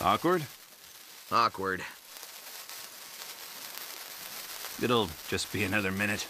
Awkward? Awkward. It'll just be another minute.